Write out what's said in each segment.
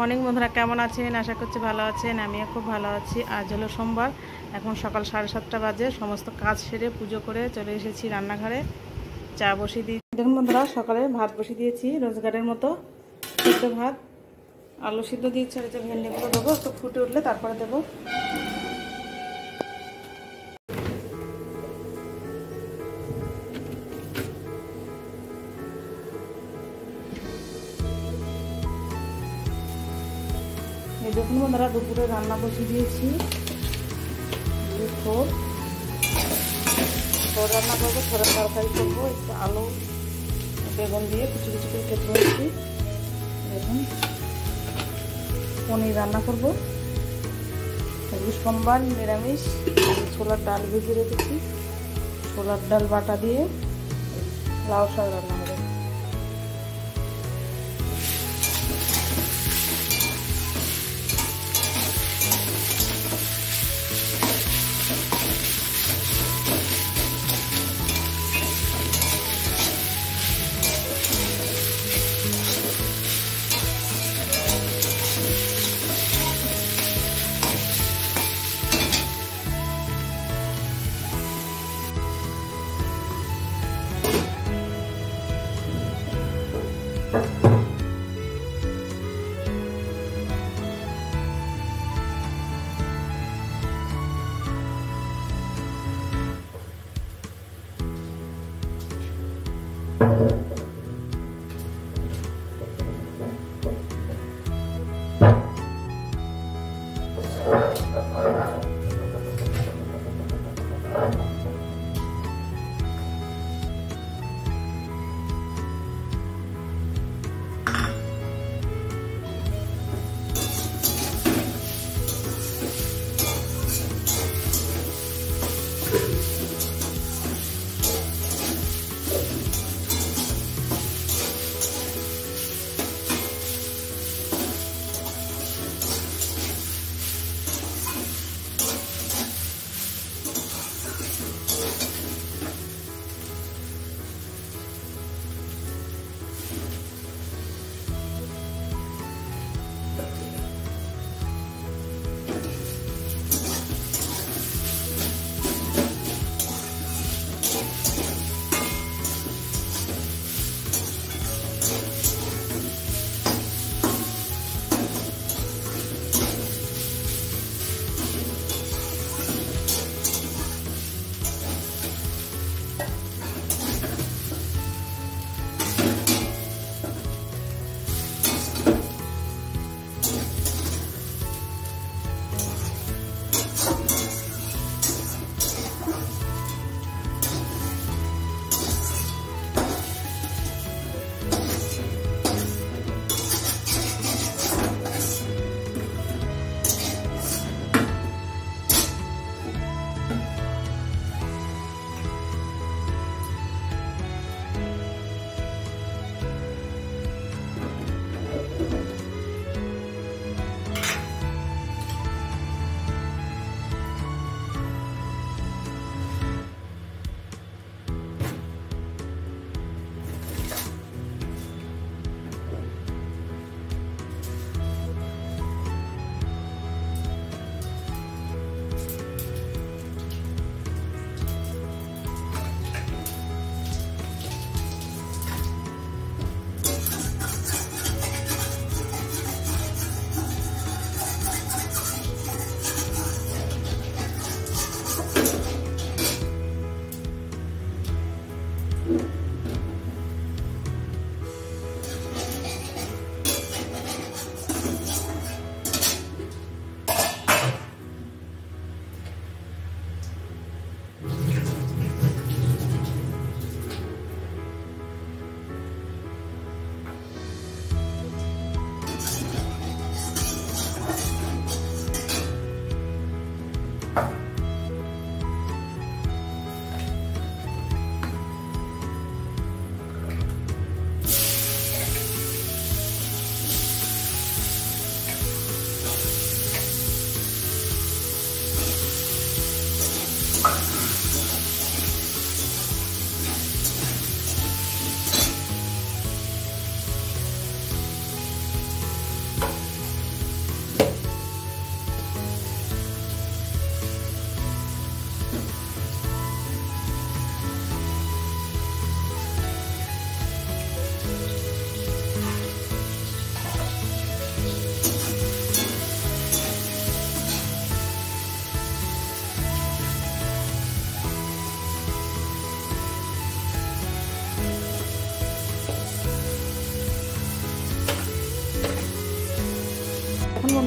Morning বন্ধুরা, কেমন আছেন? আশা করছি ভালো আছেন, আমিও খুব ভালো আছি। আজ হলো সোমবার, এখন সকাল সাড়ে সাতটা বাজে, সমস্ত কাজ সেরে পুজো করে চলে এসেছি রান্নাঘরে। চা বসিয়ে দিই। দেখুন বন্ধুরা, সকালে ভাত বসিয়ে দিয়েছি, রোজগারের মতো সিদ্ধ ভাত। আলু সিদ্ধ দিয়েছি আর যে ভেন্ডিগুলো দেবো, একটু ফুটে উঠলে তারপরে দেবো দেখুন বন্ধুরা, দুপুরে রান্না বসিয়ে দিয়েছি। রান্না করব খোরের তরকারি করব, একটু আলু, বেগুন দিয়ে কিছু কিছু করে কেটে নিয়েছি। দেখুন। পনির রান্না করব। সোমবার নিরামিষ। ছোলার ডাল ভেজে রেখেছি। ছোলার ডাল বাটা দিয়ে লাউ শাক রান্না Thank you.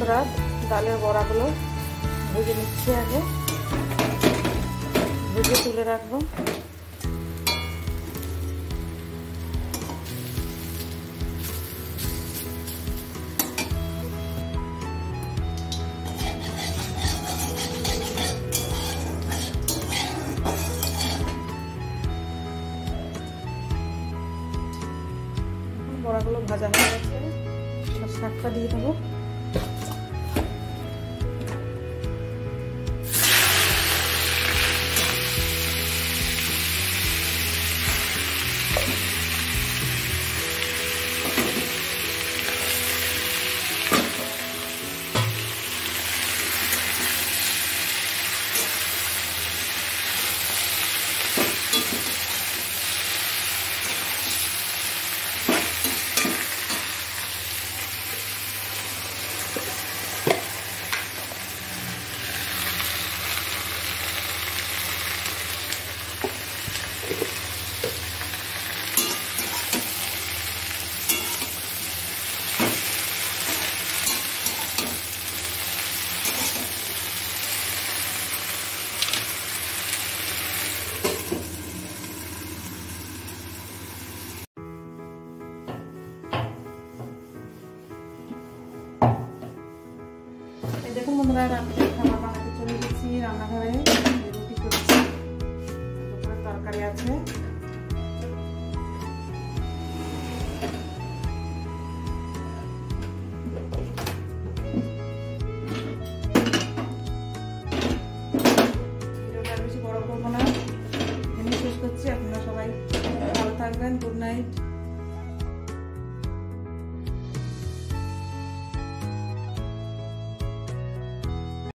বন্ধুরা ডালের বড়াগুলো ভেজে নিচ্ছি আগে। ভেজে তুলে রাখব। বড়াগুলো ভাজা হয়ে গেছে। শাকটা দিয়ে দেবো। children good night.